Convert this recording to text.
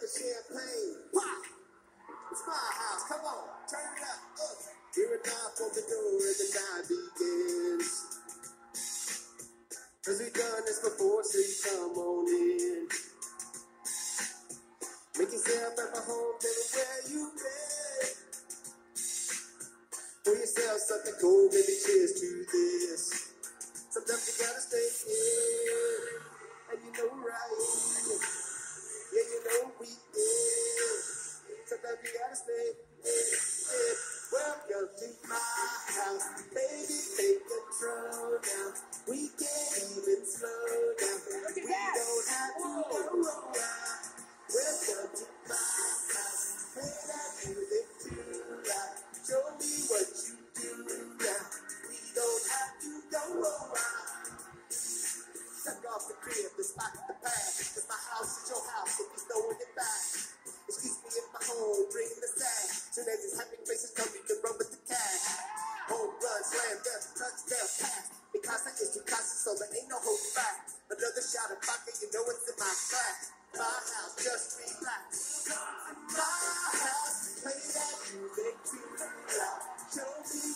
the champagne. Pop! It's my house. Come on, turn it up. A knock on the door and the night begins. Cause we done this before, so you come on in. Make yourself at my home, me where you been. Pour yourself something cold, baby, cheers to this. Sometimes you gotta stay in, and you know right. Gotta stay. Soon as happy faces come, you can run with the cash. Home run, slam dunk, touchdown, pass. Because I is cautious, so there ain't no holding back. Another shot of vodka, you know it's in my class. My house, just relax. To my house, play that music too loud. Show me